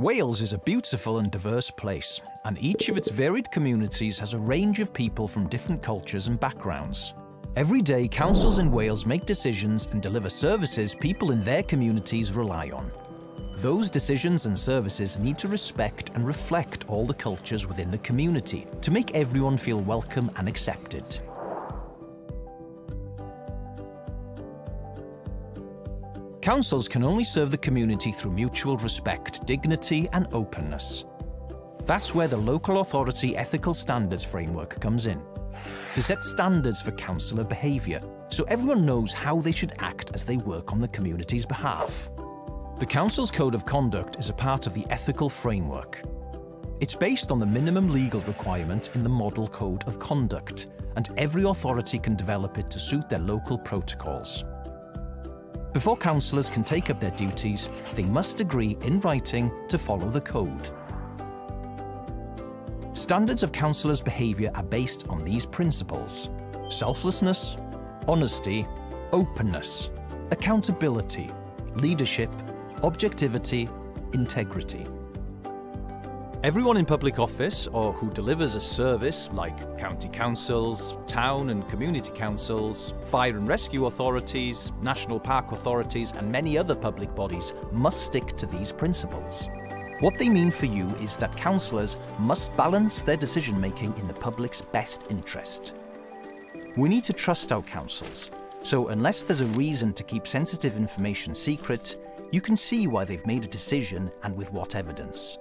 Wales is a beautiful and diverse place, and each of its varied communities has a range of people from different cultures and backgrounds. Every day, councils in Wales make decisions and deliver services people in their communities rely on. Those decisions and services need to respect and reflect all the cultures within the community to make everyone feel welcome and accepted. Councils can only serve the community through mutual respect, dignity and openness. That's where the Local Authority Ethical Standards Framework comes in, to set standards for councillor behaviour, so everyone knows how they should act as they work on the community's behalf. The Council's Code of Conduct is a part of the ethical framework. It's based on the minimum legal requirement in the Model Code of Conduct, and every authority can develop it to suit their local protocols. Before councillors can take up their duties, they must agree in writing to follow the code. Standards of councillors' behaviour are based on these principles selflessness, honesty, openness, accountability, leadership, objectivity, integrity. Everyone in public office or who delivers a service like county councils, town and community councils, fire and rescue authorities, national park authorities and many other public bodies must stick to these principles. What they mean for you is that councillors must balance their decision making in the public's best interest. We need to trust our councils, so unless there's a reason to keep sensitive information secret, you can see why they've made a decision and with what evidence.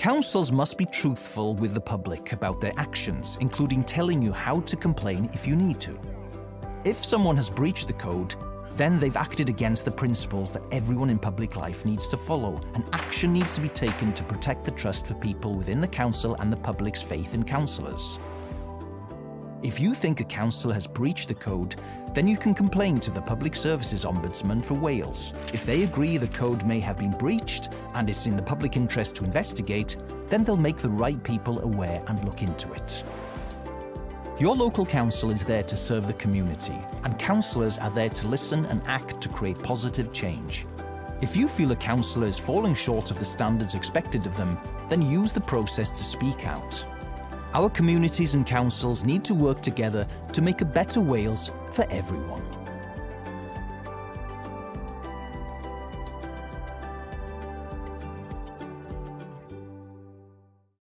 Councils must be truthful with the public about their actions, including telling you how to complain if you need to. If someone has breached the code, then they've acted against the principles that everyone in public life needs to follow, and action needs to be taken to protect the trust for people within the council and the public's faith in councillors. If you think a council has breached the code, then you can complain to the Public Services Ombudsman for Wales. If they agree the code may have been breached and it's in the public interest to investigate, then they'll make the right people aware and look into it. Your local council is there to serve the community, and councillors are there to listen and act to create positive change. If you feel a councillor is falling short of the standards expected of them, then use the process to speak out. Our communities and councils need to work together to make a better Wales for everyone.